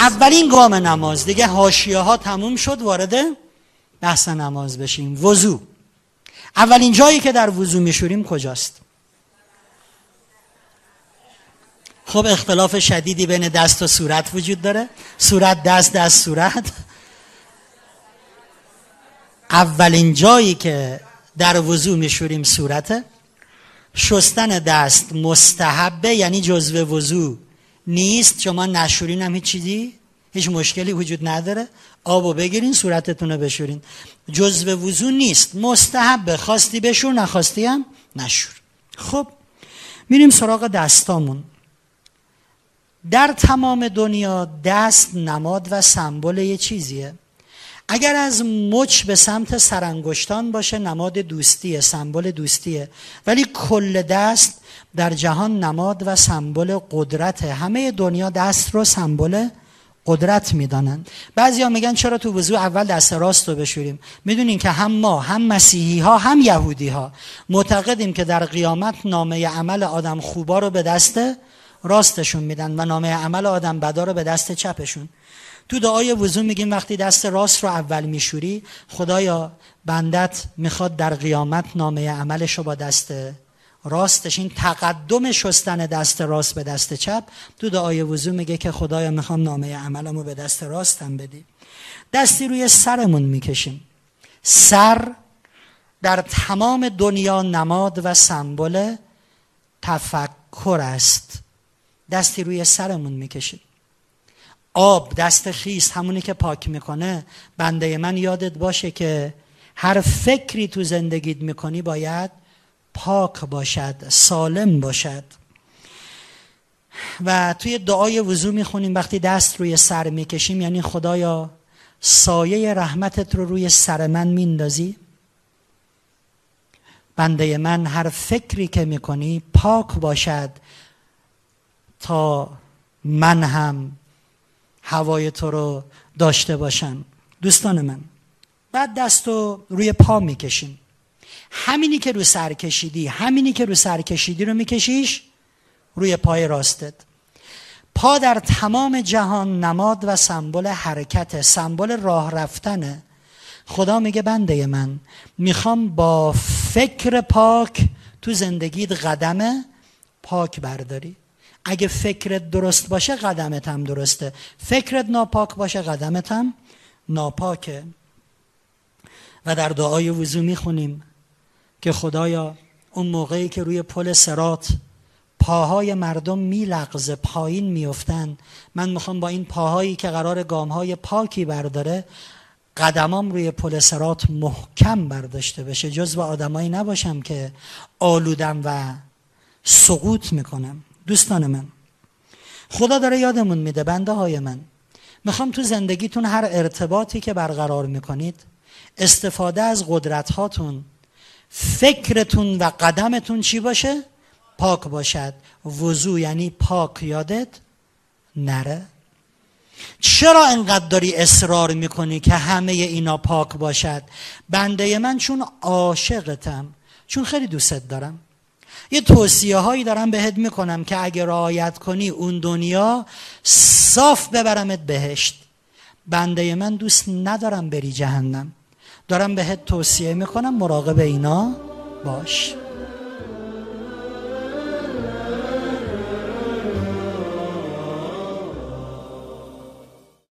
اولین گام نماز. دیگه حاشیه ها تموم شد وارد بحث نماز بشیم. وضو. اولین جایی که در وضو میشوریم کجاست؟ خب اختلاف شدیدی بین دست و صورت وجود داره. صورت دست دست صورت. اولین جایی که در وضو میشوریم صورته. شستن دست مستحبه یعنی جزو وضو. نیست شما نشورین هم هیچ چیزی؟ هیچ مشکلی وجود نداره؟ آبو بگیرین صورتتون رو بشورین. جزو وضو نیست. مستحبه خواستی بشور نخواستی هم نشور. خب میریم سراغ دستامون. در تمام دنیا دست نماد و سمبل یه چیزیه. اگر از مچ به سمت سرانگشتان باشه نماد دوستیه سمبل دوستیه. ولی کل دست در جهان نماد و سمبل قدرت همه دنیا دست رو سمبل قدرت می‌دانند. بعضیا میگن چرا تو وضوع اول دست راست رو بشوریم؟ می‌دونین که هم ما هم مسیحی ها هم یهودی ها معتقدیم که در قیامت نامه عمل آدم خوبا رو به دست راستشون میدن و نامه عمل آدم بدا رو به دست چپشون. تو دعای وضو میگیم وقتی دست راست رو اول میشوری خدایا بندت می‌خواد در قیامت نامه عملش رو با دست راستش این تقدم شستن دست راست به دست چپ. تو دعای وضو میگه که خدایا می‌خوام نامه عملمو به دست راستم بدی. دستی روی سرمون می‌کشیم. سر در تمام دنیا نماد و سمبل تفکر است. دستی روی سرمون می‌کشیم آب دست خیست همونی که پاک می‌کنه بنده من یادت باشه که هر فکری تو زندگیت می‌کنی باید پاک باشد سالم باشد. و توی دعای وضو می‌خونیم وقتی دست روی سر می‌کشیم یعنی خدایا سایه رحمتت رو روی سر من میندازی. بنده من هر فکری که می‌کنی پاک باشد تا من هم هوای تو رو داشته باشم دوستان من بعد دست رو روی پا می‌کشیم همینی که رو سر کشیدی همینی که رو سر کشیدی رو میکشیش روی پای راستت. پا در تمام جهان نماد و سمبل حرکت سمبل راه رفتنه خدا میگه بنده من می‌خوام با فکر پاک تو زندگیت قدم پاک برداری. اگه فکرت درست باشه قدمت هم درسته. فکرت ناپاک باشه قدمت هم ناپاکه. و در دعای وضو می‌خونیم که خدایا اون موقعی که روی پل سرات پاهای مردم میلغزه پایین میفتن من می‌خوام با این پاهایی که قرار گامهای پاکی برداره قدمام روی پل سرات محکم برداشته بشه. جز با آدمایی نباشم که آلودم و سقوط می‌کنم. دوستان من. خدا داره یادمون میده بنده های من. می‌خوام تو زندگیتون هر ارتباطی که برقرار می‌کنید استفاده از قدرت هاتون فکرتون و قدمتون چی باشه؟ پاک باشد. وضو یعنی پاک یادت نره. چرا انقدر داری اصرار می‌کنی که همه اینا پاک باشد؟ بنده من چون عاشقتم چون خیلی دوستت دارم. یه توصیه هایی دارم بهت می‌کنم که اگه رعایت کنی اون دنیا صاف ببرمت بهشت. بنده من دوست ندارم بری جهنم. دارم بهت توصیه می‌کنم مراقب اینا باش.